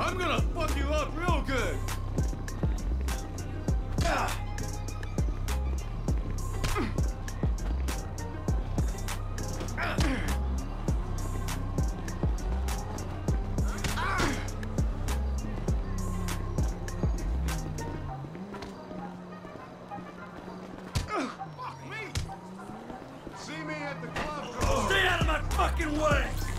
I'm gonna fuck you up real good. Ah. See me at the club. Stay out of my fucking way!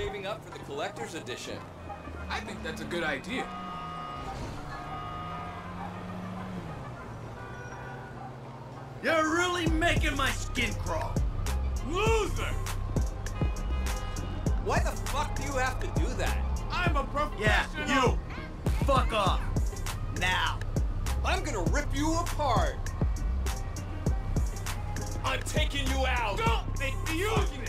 Saving up for the collector's edition. I think that's a good idea. You're really making my skin crawl. Loser! Why the fuck do you have to do that? I'm a professional! Yeah, you! Fuck off! Now! I'm gonna rip you apart. I'm taking you out. Don't make me use Fucking